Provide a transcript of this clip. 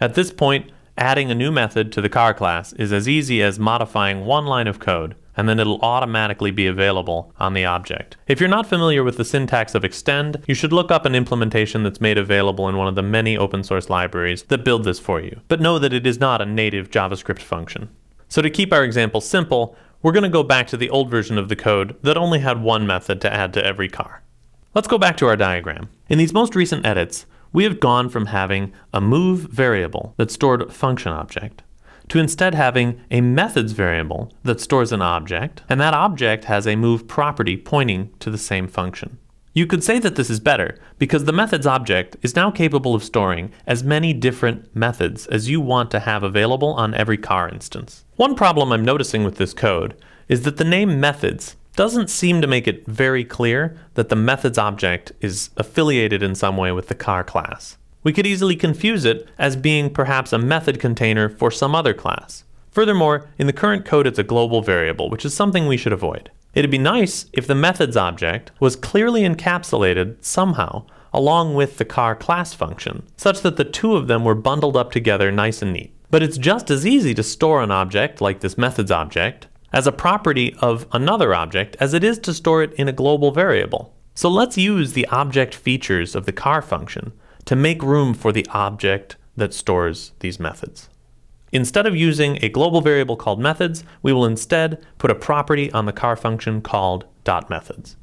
At this point, adding a new method to the car class is as easy as modifying one line of code and then it'll automatically be available on the object. If you're not familiar with the syntax of extend, you should look up an implementation that's made available in one of the many open source libraries that build this for you. But know that it is not a native JavaScript function. So to keep our example simple, we're going to go back to the old version of the code that only had one method to add to every car. Let's go back to our diagram. In these most recent edits, we have gone from having a move variable that stored a function object to instead having a methods variable that stores an object, and that object has a move property pointing to the same function. You could say that this is better because the methods object is now capable of storing as many different methods as you want to have available on every car instance. One problem I'm noticing with this code is that the name methods doesn't seem to make it very clear that the methods object is affiliated in some way with the car class. We could easily confuse it as being perhaps a method container for some other class. Furthermore, in the current code it's a global variable, which is something we should avoid. It'd be nice if the methods object was clearly encapsulated somehow along with the car class function, such that the two of them were bundled up together nice and neat. But it's just as easy to store an object like this methods object as a property of another object as it is to store it in a global variable. So let's use the object features of the car function to make room for the object that stores these methods. Instead of using a global variable called methods, we will instead put a property on the car function called dot .methods.